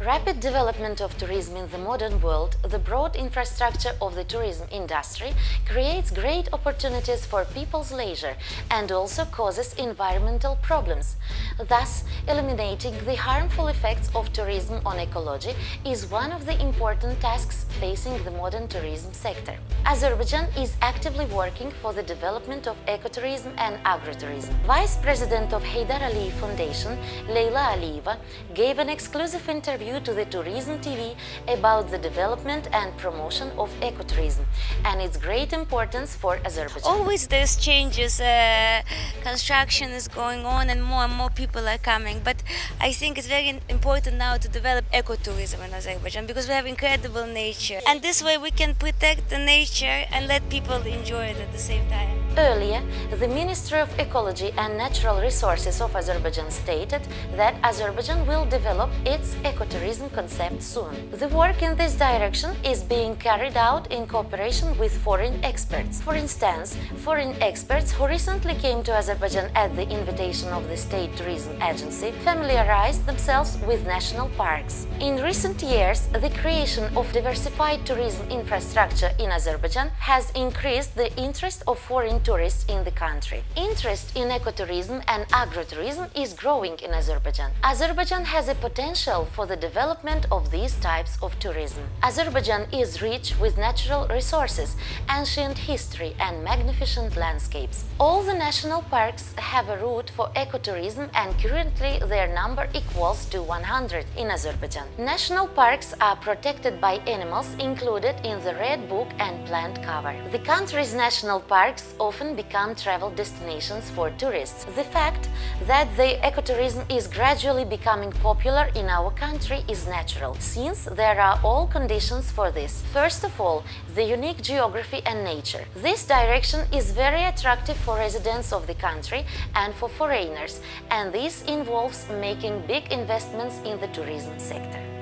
Rapid development of tourism in the modern world, the broad infrastructure of the tourism industry creates great opportunities for people's leisure and also causes environmental problems. Thus, eliminating the harmful effects of tourism on ecology is one of the important tasks facing the modern tourism sector. Azerbaijan is actively working for the development of ecotourism and agrotourism. Vice President of Heydar Aliyev Foundation, Leyla Aliyeva, gave an exclusive interview to the Tourism TV about the development and promotion of ecotourism and its great importance for Azerbaijan. Always there's changes, uh, construction is going on and more and more people are coming. But I think it's very important now to develop ecotourism in Azerbaijan because we have incredible nature. And this way we can protect the nature and let people enjoy it at the same time. Earlier, the Ministry of Ecology and Natural Resources of Azerbaijan stated that Azerbaijan will develop its ecotourism concept soon. The work in this direction is being carried out in cooperation with foreign experts. For instance, foreign experts who recently came to Azerbaijan at the invitation of the State Tourism Agency familiarized themselves with national parks. In recent years, the creation of diversified tourism infrastructure in Azerbaijan has increased the interest of foreign tourists in the country. Interest in ecotourism and agrotourism is growing in Azerbaijan. Azerbaijan has a potential for the development of these types of tourism. Azerbaijan is rich with natural resources, ancient history and magnificent landscapes. All the national parks have a route for ecotourism and currently their number equals to 100 in Azerbaijan. National parks are protected by animals included in the Red Book and plant cover. The country's national parks often become travel destinations for tourists. The fact that the ecotourism is gradually becoming popular in our country is natural, since there are all conditions for this. First of all, the unique geography and nature. This direction is very attractive for residents of the country and for foreigners, and this involves making big investments in the tourism sector.